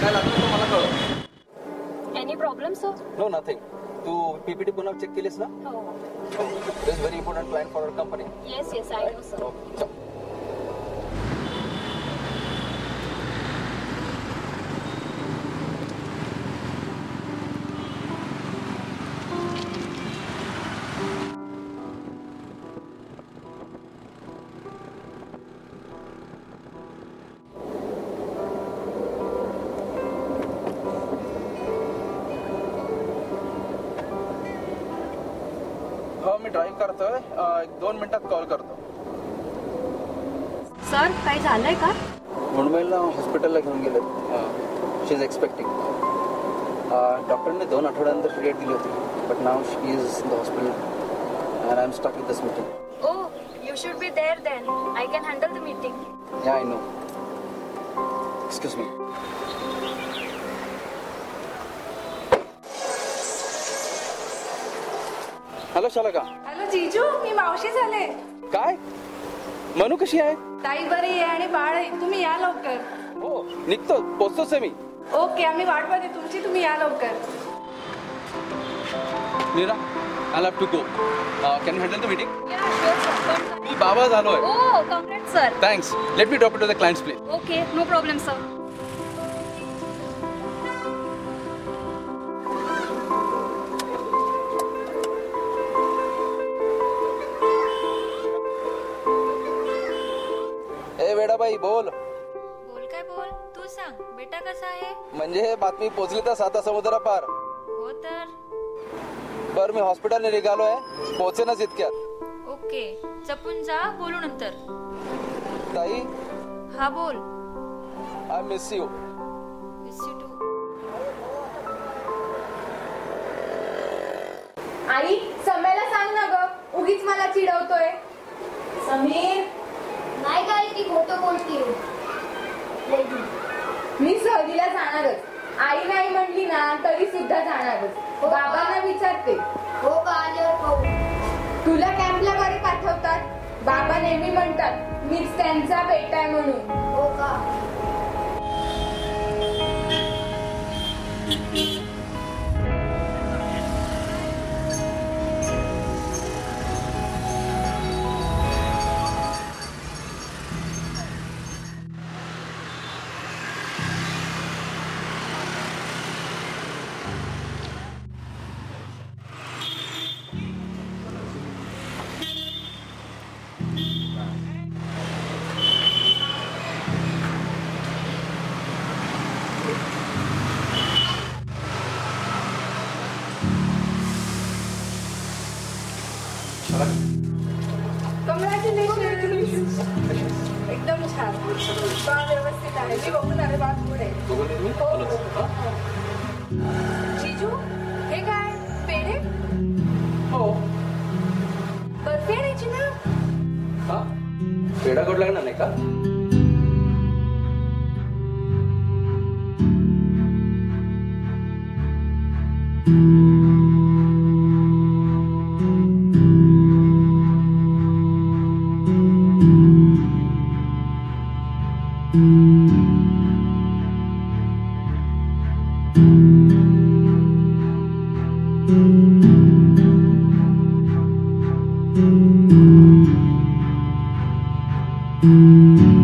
काय लागलं तर मला कळव. Any problem sir no nothing तू पीपीटी पुन्हा चेक केलीस ना? हो. Very important client for company yes yes I know sir me drive करतोय. एक दोन मिनिटात कॉल करतो. सर काही झालंय का? मुंबईला हॉस्पिटलला घेऊन गेले शी इज़ एक्सपेक्टिंग डॉक्टरने दोन आठवड्यानंतर डेट दिली होती but now she is the hospital and I am stuck with this meeting oh you should be there then I can handle the meeting yeah I know excuse me hello Shalaka. Hello जीजू मी मावशी झाले. काय? मनू कशी आहे? ताई बरी आहे आणि बाळ आहे. तुम्ही या लवकर. हो निघतो. पोचतोच आहे मी. ओके आम्ही वाट बघते तुमची तुम्ही या लवकर. Neera I have to go can you handle the meeting मी बाबा झालोय. ओ congrats sir thanks let me drop to the clients place okay no problem sir वेडाबाई बोल. बोल काय बोल? तू सांग बेटा कसा आहे? म्हणजे हे बातमी पोचली तर साता समुद्रा पार हो तर? बर मी हॉस्पिटलने निघालोय. पोहोचेनच इतक्यात. ओके जपून जा बोलू नंतर. ताई? हा बोल. I miss you miss you too आई सम्याला सांग ना ग उगीच मला चिडवतोय. समीर? ती खोटं बोलतीये मी सहलीला जाणारच. आई नाही म्हणली ना तरी सुद्धा जाणारच. बाबांना विचारते. हो का आल्यावर पाहू तुला कॅम्पला बरे पाठवतात? बाबा नेहमी म्हणतात मीच त्यांचा बेटा आहे म्हणून. हो का? एकदम छान. बाळ व्यवस्थित आहे. मी बघून आले बाळ पुढे जीजू हे. काय पेढे हो बर्फी आणायची ना? हा. पेढा गोड लागणार नाही का? thank you